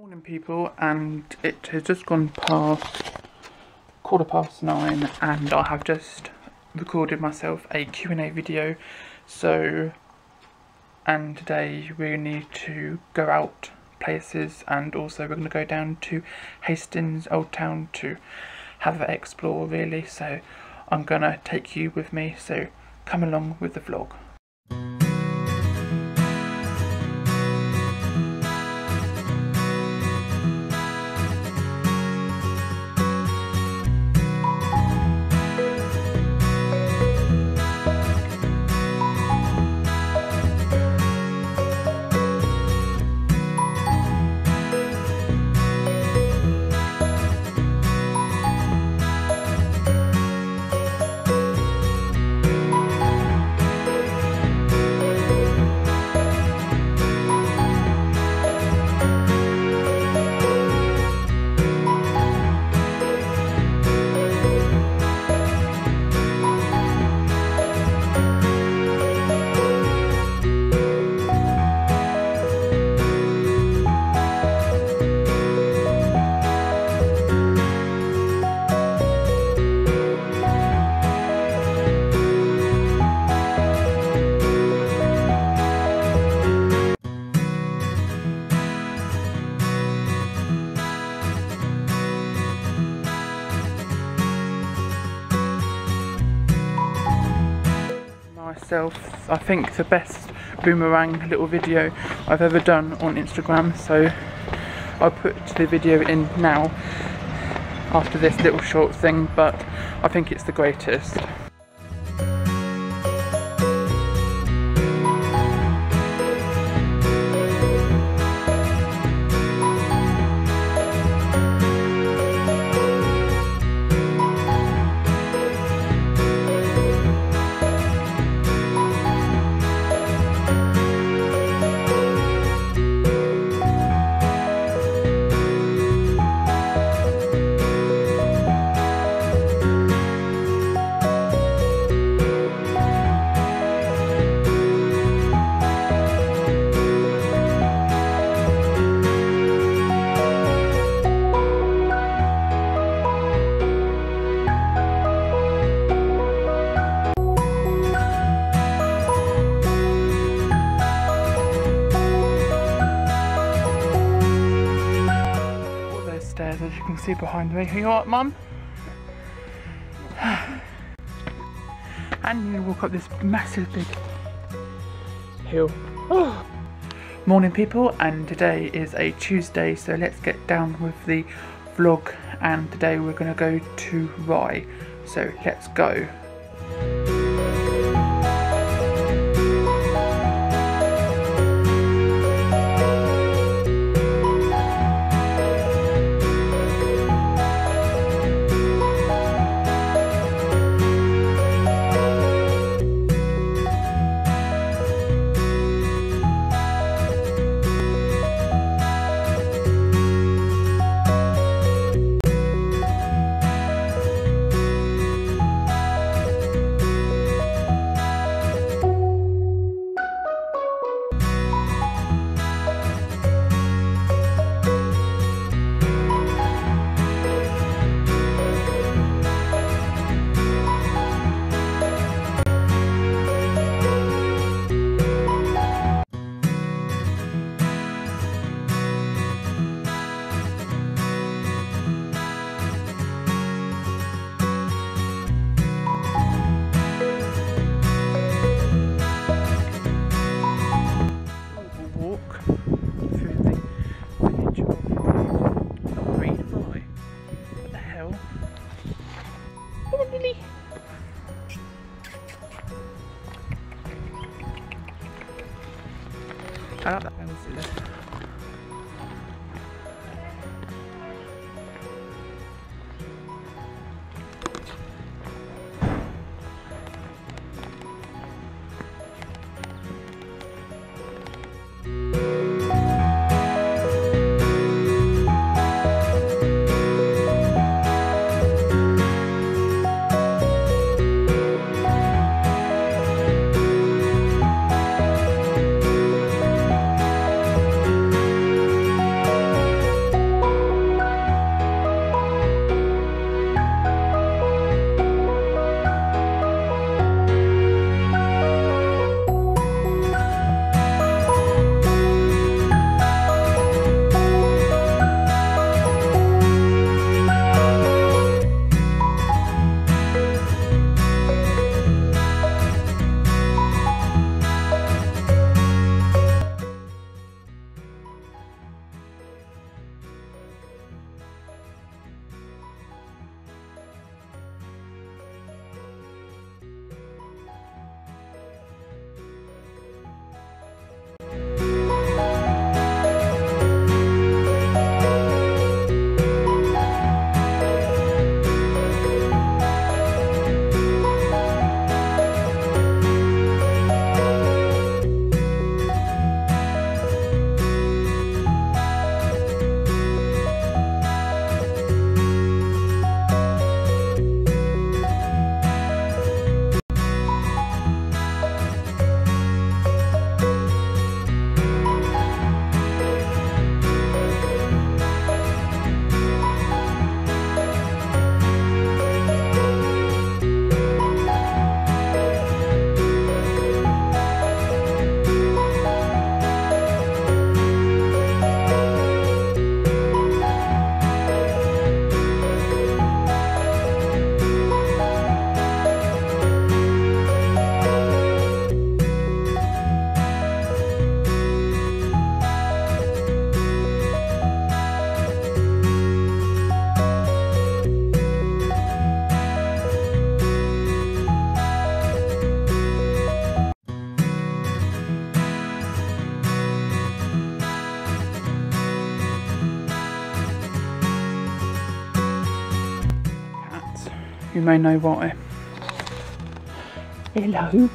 Morning people and it has just gone past quarter past nine and I have just recorded myself a Q&A video so and today we need to go out places and also we're going to go down to Hastings Old Town to have an explore really so I'm going to take you with me so come along with the vlog. I think the best boomerang little video I've ever done on Instagram so I'll put the video in now after this little short thing but I think it's the greatest. See behind me. You alright mum? and you walk up this massive big hill. Oh. Morning people and today is a Tuesday so let's get down with the vlog and today we're going to go to Rye so let's go. You may know why. Hello.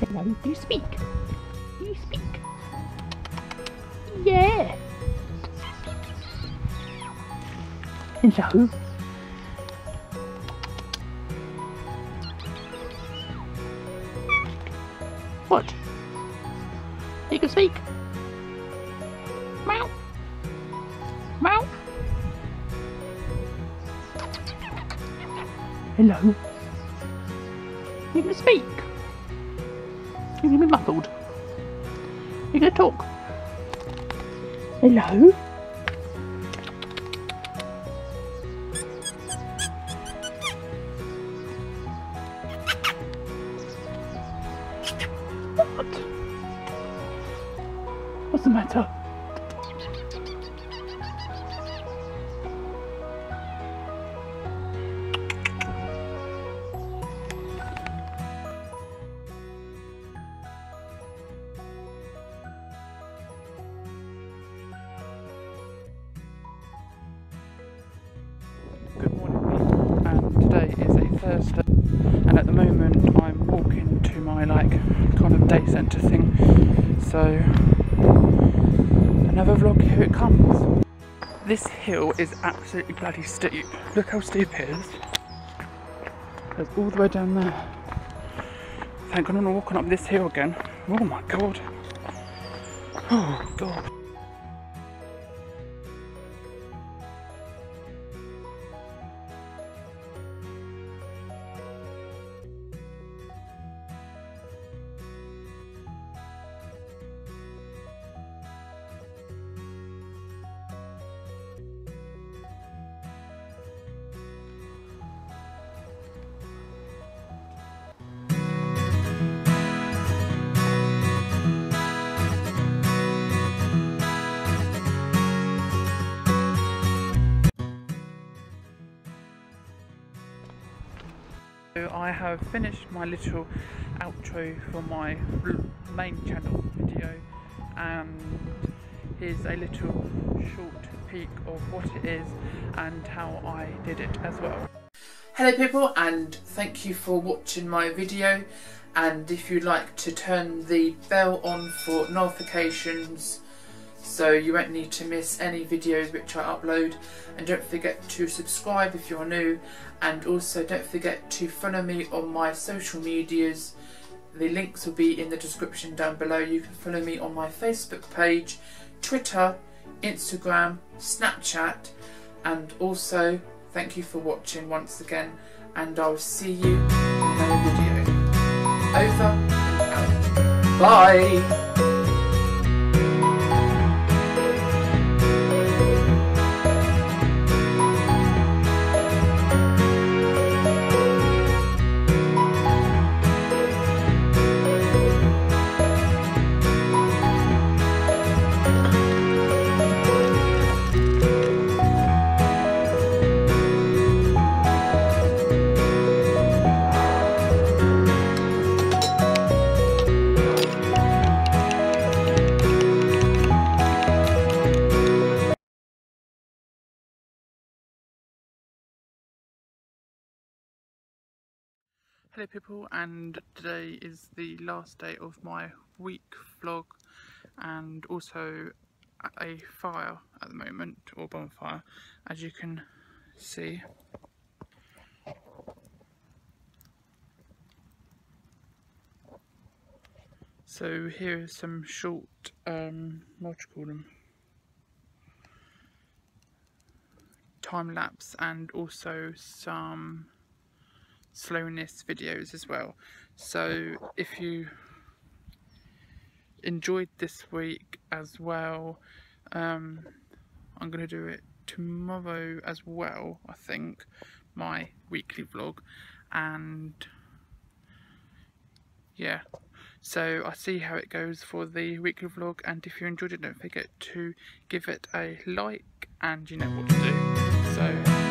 Hello, do you speak? Do you speak? Yeah. Hello. What? You can speak. Hello. You can speak. You can be muffled. You can talk. Hello. Day centre thing. So another vlog, here it comes. This hill is absolutely bloody steep. Look how steep it is. It's all the way down there. Thank God I'm not walking up this hill again. Oh my god. Oh god. Have finished my little outro for my main channel video and here's a little short peek of what it is and how I did it as well. Hello people and thank you for watching my video and if you'd like to turn the bell on for notifications so you won't need to miss any videos which I upload. And don't forget to subscribe if you're new. And also don't forget to follow me on my social medias. The links will be in the description down below. You can follow me on my Facebook page Twitter Instagram Snapchat. And also thank you for watching once again. And I'll see you in another video. Over and out. Bye Hello people and today is the last day of my week vlog and also a fire at the moment or bonfire as you can see. So here are some short um what you call them? Time lapse and also some slowness videos as well. So if you enjoyed this week as well um, I'm gonna do it tomorrow as well I think my weekly vlog. And yeah so I see how it goes for the weekly vlog. And if you enjoyed it don't forget to give it a like and you know what to do. So